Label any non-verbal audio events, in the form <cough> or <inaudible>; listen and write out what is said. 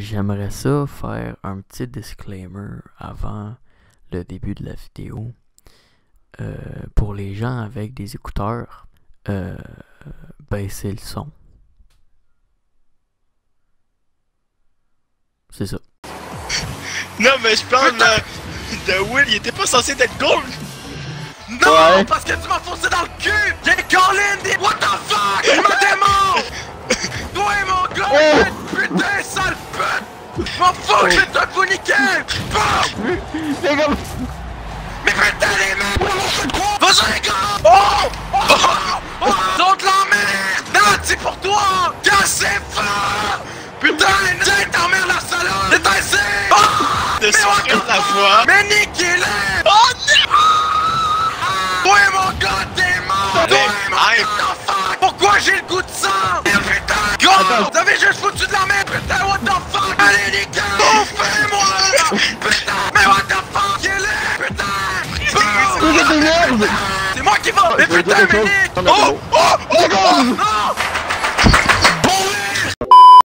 J'aimerais ça faire un petit disclaimer avant le début de la vidéo. Euh, pour les gens avec des écouteurs, euh, baissez le son. C'est ça. Non, mais je parle de, de Will, il était pas censé être gold! Non, Ouais. parce que tu m'as foncé dans le cul! J'ai Colin des... What the fuck? Il m'a démon! <laughs> Toi mon gars, putain, sale pute! M'en fuck, je vais te vous niquer! Boum! Les gars, Mais putain, les mecs! Vas-y, gars! Oh! Oh! Oh! Sont de la merde! Non, c'est pour toi! Cassez fort! Putain, les nains, t'emmerdes la salope! Oh! De Mais souffrir what the la voix. Mais niquez-les! Oh non! Toi, mon gars, t'es mort! Toi, mon Hey. gars, the fuck! Pourquoi j'ai le goût de sang? Putain! Go! Vous avez juste foutu de la merde, merde C'est moi qui va! Mais putain, mais Oh! Oh! Oh! Oh! Non!